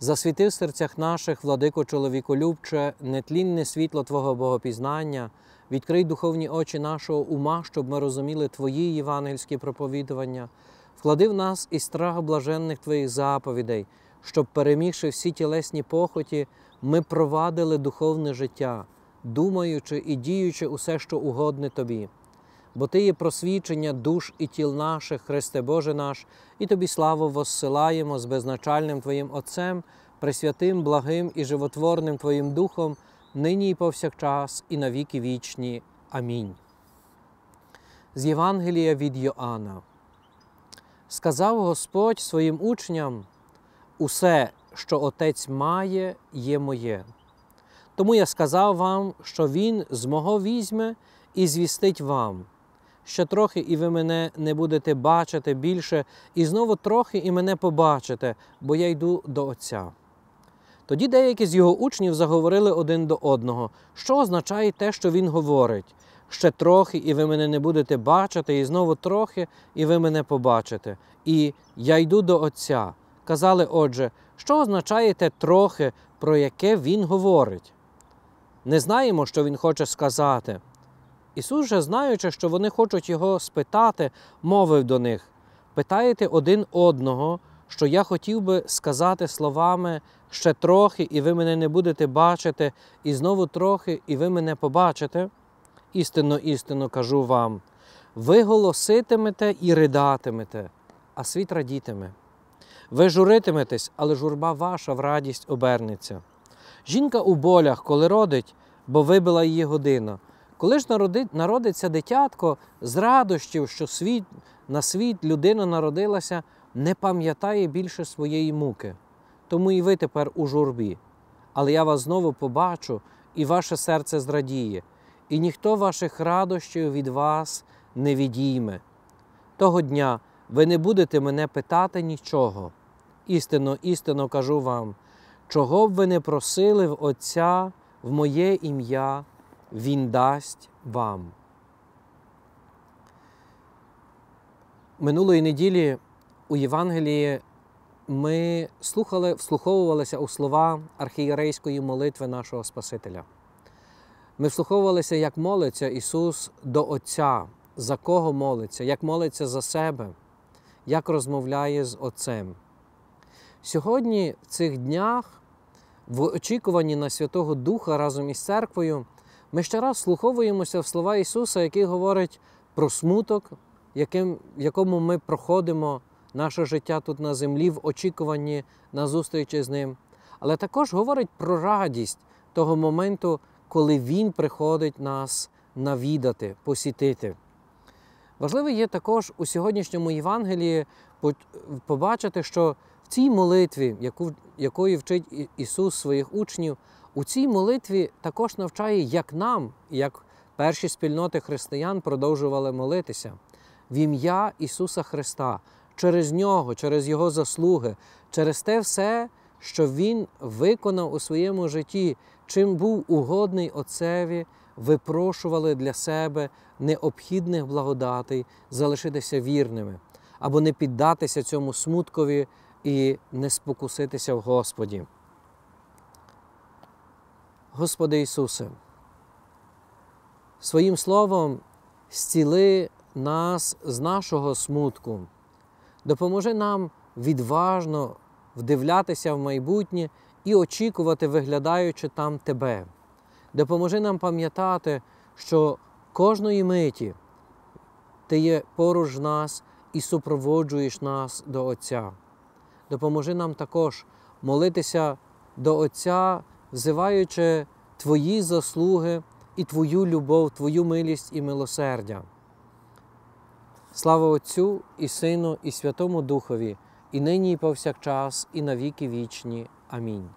Засвіти в серцях наших, владико чоловіколюбче, нетлінне світло Твого Богопізнання, відкрий духовні очі нашого ума, щоб ми розуміли Твої євангельські проповідування, вклади в нас і страх блаженних Твоїх заповідей, щоб, перемігши всі тілесні похоті, ми провадили духовне життя, думаючи і діючи усе, що угодне Тобі. Бо Ти є просвічення душ і тіл наших, Христе Боже наш, і Тобі славу воссилаємо з безначальним Твоїм Отцем, пресвятим, благим і животворним Твоїм Духом, нині і повсякчас, і на віки вічні. Амінь. З Євангелія від Йоанна. Сказав Господь своїм учням: усе, що Отець має, є моє. Тому я сказав вам, що Він з мого візьме і звістить вам. Ще трохи, і ви мене не будете бачити більше, і знову трохи і мене побачите, бо я йду до Отця. Тоді деякі з його учнів заговорили один до одного, що означає те, що він говорить. Ще трохи, і ви мене не будете бачити, і знову трохи, і ви мене побачите. І я йду до Отця. Казали, отже, що означає те трохи, про яке Він говорить? Не знаємо, що Він хоче сказати. Ісус же, знаючи, що вони хочуть його спитати, мовив до них: питаєте один одного, що я хотів би сказати словами ще трохи, і ви мене не будете бачити, і знову трохи, і ви мене побачите. Істинно, істинно кажу вам: ви голоситимете і ридатимете, а світ радітиме. Ви журитиметесь, але журба ваша в радість обернеться. Жінка у болях, коли родить, бо вибила її година. Коли ж народиться дитятко з радощів, що світ, на світ людина народилася, не пам'ятає більше своєї муки. Тому і ви тепер у журбі. Але я вас знову побачу, і ваше серце зрадіє, і ніхто ваших радощів від вас не відійме. Того дня ви не будете мене питати нічого. Істинно, істинно кажу вам, чого б ви не просили в Отця в моє ім'я. Він дасть вам. Минулої неділі у Євангелії ми слухали, вслуховувалися у слова архієрейської молитви нашого Спасителя. Ми вслуховувалися, як молиться Ісус до Отця, за кого молиться, як молиться за себе, як розмовляє з Отцем. Сьогодні, в цих днях, в очікуванні на Святого Духа разом із церквою, ми ще раз слуховуємося в слова Ісуса, який говорить про смуток, яким, якому ми проходимо наше життя тут на землі в очікуванні на зустрічі з Ним. Але також говорить про радість того моменту, коли Він приходить нас навідати, посітити. Важливо є також у сьогоднішньому Євангелії побачити, що в цій молитві, яку, якою вчить Ісус своїх учнів, у цій молитві також навчає, як нам, як перші спільноти християн продовжували молитися. В ім'я Ісуса Христа, через Нього, через Його заслуги, через те все, що Він виконав у своєму житті, чим був угодний Отцеві, випрошували для себе необхідних благодатей, залишитися вірними, або не піддатися цьому смуткові і не спокуситися в Господі. Господи Ісусе, своїм Словом зціли нас з нашого смутку, допоможи нам відважно вдивлятися в майбутнє і очікувати, виглядаючи там Тебе. Допоможи нам пам'ятати, що кожної миті Ти є поруч нас і супроводжуєш нас до Отця. Допоможи нам також молитися до Отця взиваючи Твої заслуги і Твою любов, Твою милість і милосердя. Слава Отцю і Сину, і Святому Духові, і нині, і повсякчас, і на віки вічні. Амінь.